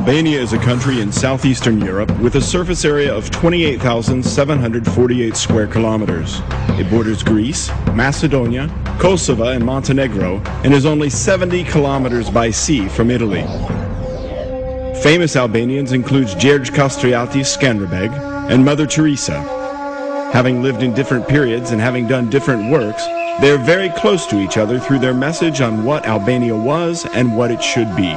Albania is a country in southeastern Europe with a surface area of 28,748 square kilometers. It borders Greece, Macedonia, Kosovo, and Montenegro, and is only 70 kilometers by sea from Italy. Famous Albanians include Gjergj Kastrioti Skanderbeg and Mother Teresa. Having lived in different periods and having done different works, they are very close to each other through their message on what Albania was and what it should be.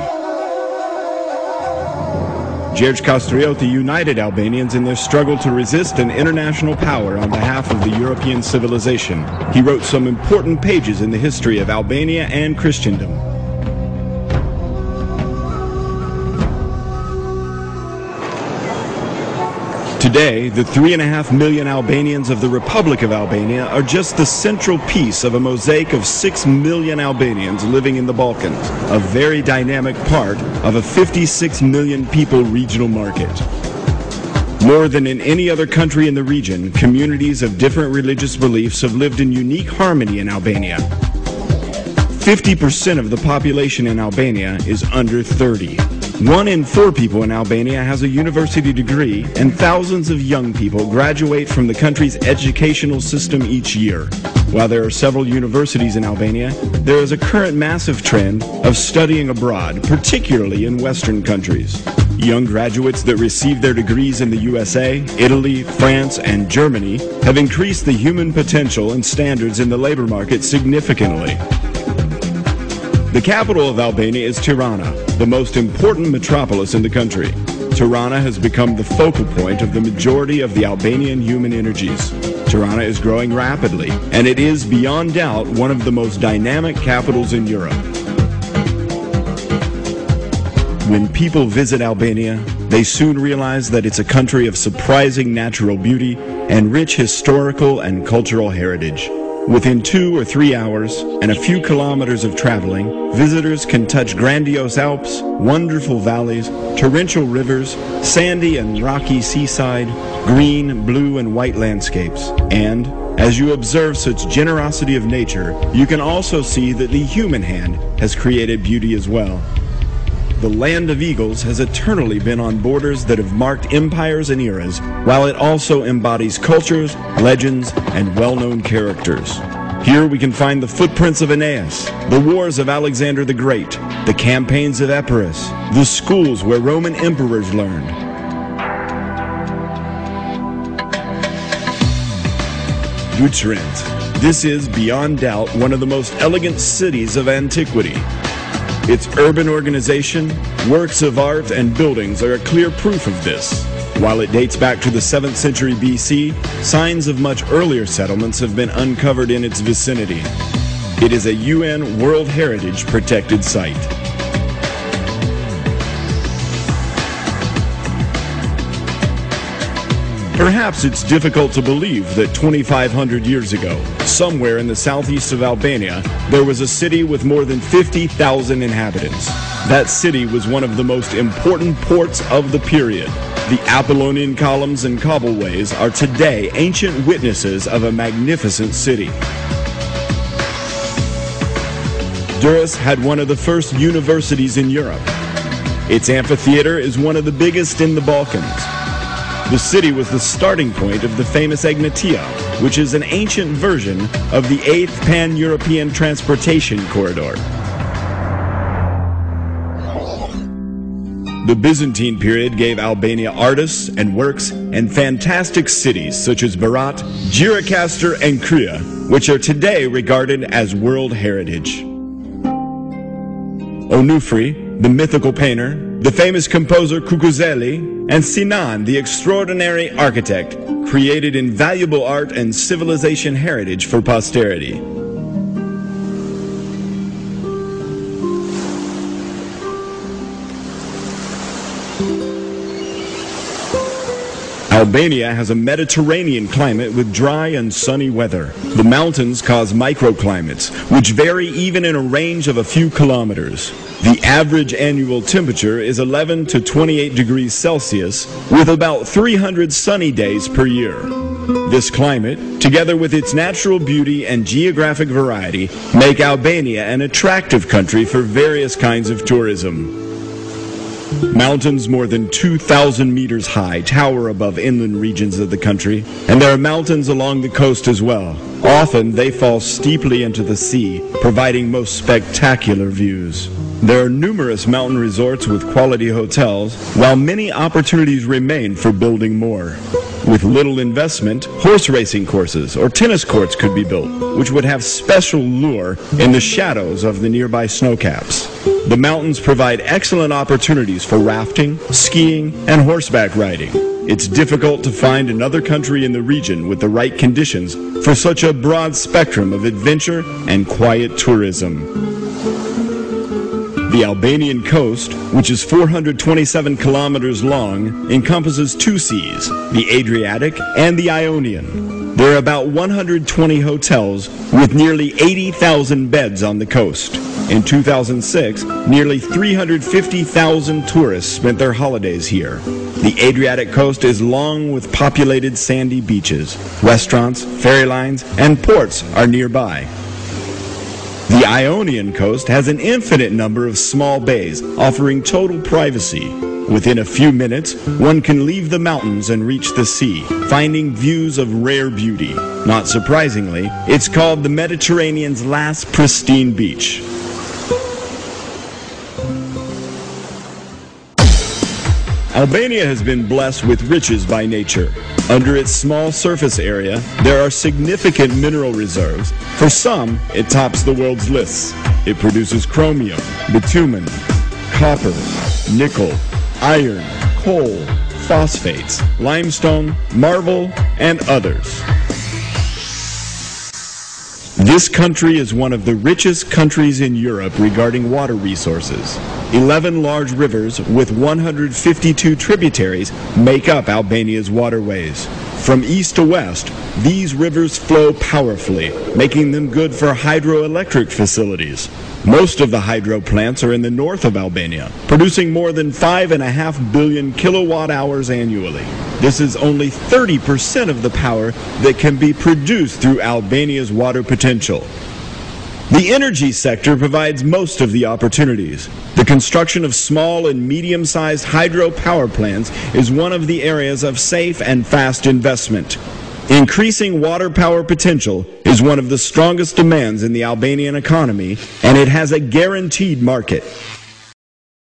Gjergj Kastrioti united Albanians in their struggle to resist an international power on behalf of the European civilization. He wrote some important pages in the history of Albania and Christendom. Today, the three and a half million Albanians of the Republic of Albania are just the central piece of a mosaic of six million Albanians living in the Balkans, a very dynamic part of a 56 million people regional market. More than in any other country in the region, communities of different religious beliefs have lived in unique harmony in Albania. 50% of the population in Albania is under 30. One in four people in Albania has a university degree, and thousands of young people graduate from the country's educational system each year. While there are several universities in Albania, there is a current massive trend of studying abroad, particularly in Western countries. Young graduates that receive their degrees in the USA, Italy, France, and Germany have increased the human potential and standards in the labor market significantly. The capital of Albania is Tirana, the most important metropolis in the country. Tirana has become the focal point of the majority of the Albanian human energies. Tirana is growing rapidly, and it is beyond doubt one of the most dynamic capitals in Europe. When people visit Albania, they soon realize that it's a country of surprising natural beauty and rich historical and cultural heritage. Within two or three hours and a few kilometers of traveling, visitors can touch grandiose Alps, wonderful valleys, torrential rivers, sandy and rocky seaside, green, blue, and white landscapes. And as you observe such generosity of nature, you can also see that the human hand has created beauty as well. The land of eagles has eternally been on borders that have marked empires and eras, while it also embodies cultures, legends, and well known characters. Here we can find the footprints of Aeneas, the wars of Alexander the Great, the campaigns of Epirus, the schools where Roman emperors learned. Butrint. This is, beyond doubt, one of the most elegant cities of antiquity. Its urban organization, works of art, and buildings are a clear proof of this. While it dates back to the 7th century BC, signs of much earlier settlements have been uncovered in its vicinity. It is a UN World Heritage protected site. Perhaps it's difficult to believe that 2,500 years ago, somewhere in the southeast of Albania, there was a city with more than 50,000 inhabitants. That city was one of the most important ports of the period. The Apollonian columns and cobbleways are today ancient witnesses of a magnificent city. Durrës had one of the first universities in Europe. Its amphitheater is one of the biggest in the Balkans. The city was the starting point of the famous Egnatia, which is an ancient version of the 8th Pan-European Transportation Corridor. The Byzantine period gave Albania artists and works and fantastic cities such as Berat, Gjirokastër, and Krye, which are today regarded as World Heritage. Onufri, the mythical painter, the famous composer Kukuzeli, and Sinan, the extraordinary architect, created invaluable art and civilization heritage for posterity. Albania has a Mediterranean climate with dry and sunny weather. The mountains cause microclimates, which vary even in a range of a few kilometers. The average annual temperature is 11 to 28 degrees Celsius, with about 300 sunny days per year. This climate, together with its natural beauty and geographic variety, make Albania an attractive country for various kinds of tourism. Mountains more than 2,000 meters high tower above inland regions of the country, and there are mountains along the coast as well. Often they fall steeply into the sea, providing most spectacular views. There are numerous mountain resorts with quality hotels, while many opportunities remain for building more. With little investment, horse racing courses or tennis courts could be built, which would have special lure in the shadows of the nearby snowcaps. The mountains provide excellent opportunities for rafting, skiing, and horseback riding. It's difficult to find another country in the region with the right conditions for such a broad spectrum of adventure and quiet tourism. The Albanian coast, which is 427 kilometers long, encompasses two seas, the Adriatic and the Ionian. There are about 120 hotels with nearly 80,000 beds on the coast. In 2006, nearly 350,000 tourists spent their holidays here. The Adriatic coast is long with populated sandy beaches. Restaurants, ferry lines, and ports are nearby. The Ionian coast has an infinite number of small bays offering total privacy. Within a few minutes, one can leave the mountains and reach the sea, finding views of rare beauty. Not surprisingly, it's called the Mediterranean's last pristine beach. Albania has been blessed with riches by nature. Under its small surface area, there are significant mineral reserves. For some, it tops the world's lists. It produces chromium, bitumen, copper, nickel, iron, coal, phosphates, limestone, marble, and others. This country is one of the richest countries in Europe regarding water resources. 11 large rivers with 152 tributaries make up Albania's waterways. From east to west, these rivers flow powerfully, making them good for hydroelectric facilities. Most of the hydro plants are in the north of Albania, producing more than 5.5 billion kilowatt hours annually. This is only 30% of the power that can be produced through Albania's water potential. The energy sector provides most of the opportunities. The construction of small and medium sized hydropower plants is one of the areas of safe and fast investment. Increasing water power potential is one of the strongest demands in the Albanian economy, and it has a guaranteed market.